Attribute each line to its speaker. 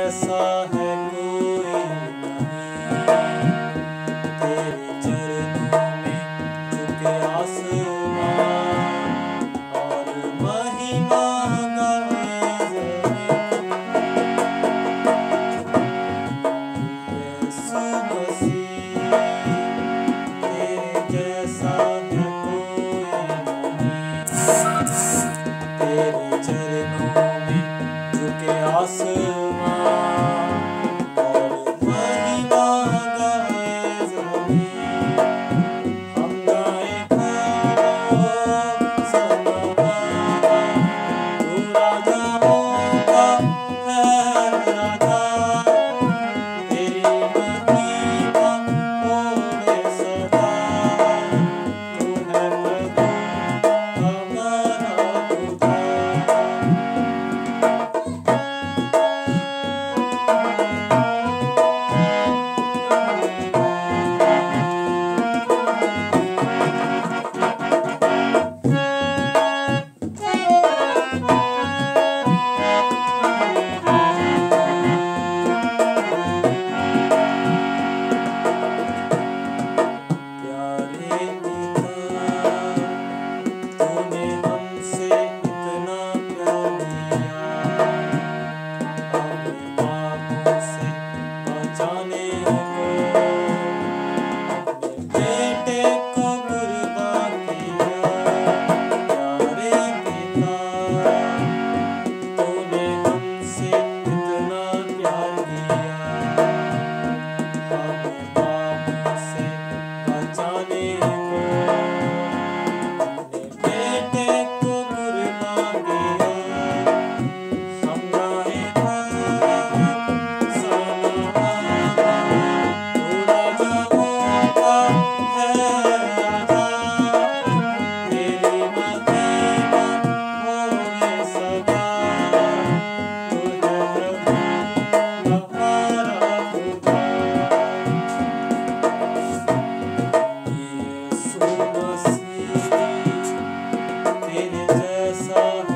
Speaker 1: कैसा है तेरे जैसा